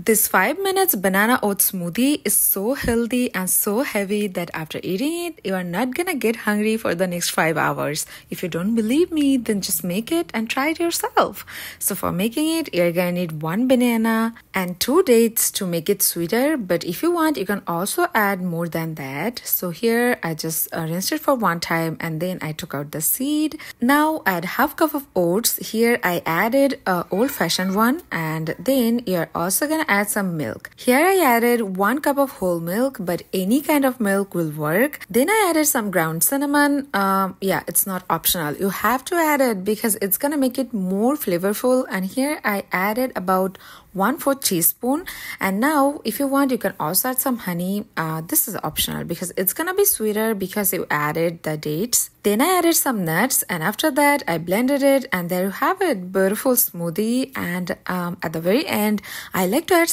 This 5 minutes banana oat smoothie is so healthy and so heavy that after eating it, you are not gonna get hungry for the next 5 hours. If you don't believe me, then just make it and try it yourself. So for making it, you're gonna need 1 banana and 2 dates to make it sweeter. But if you want, you can also add more than that. So here I just rinsed it for one time and then I took out the seed. Now add half cup of oats. Here I added a old fashioned one and then you're also gonna add some milk. Here I added one cup of whole milk, but any kind of milk will work. Then I added some ground cinnamon. Um, yeah, it's not optional. You have to add it because it's gonna make it more flavorful. And here I added about one fourth teaspoon and now if you want you can also add some honey uh, this is optional because it's gonna be sweeter because you added the dates then i added some nuts and after that i blended it and there you have it beautiful smoothie and um, at the very end i like to